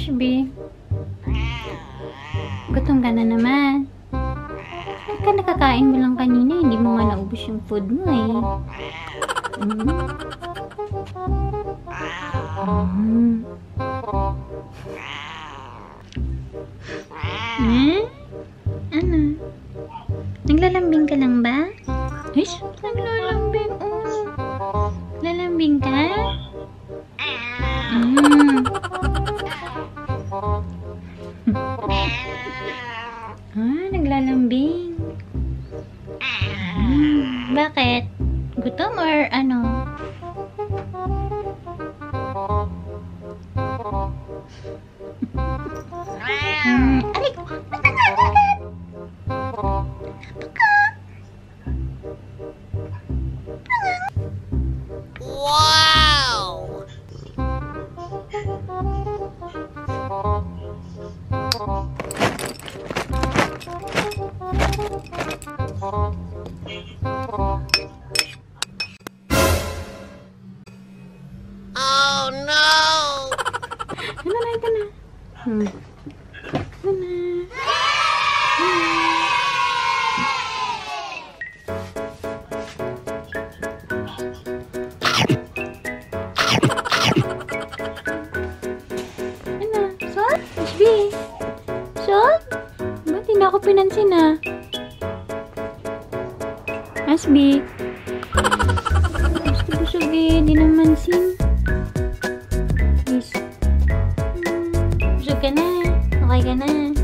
Ano, Ashby? Gutom ka na naman. Bakit ka nakakain mo lang kanina? Hindi mo nga naubos yung food mo eh. Mm. Mm. Hmm? Ano? Naglalambing ka lang ba? Ish, naglalambing. Oh. Lalambing ka? Ah, naglalambing. Hmm, bakit? Gutom or ano? Hmm, aray ko! Wow! Oh no! Ano na, ito na. Hmm. Ito na. Ano? Salt? HB? Salt? Ba't hindi ako pinansin ah? Asbi? Gusto busog eh, di naman sin. Please. Hmm, busog ka na. Okay ka na.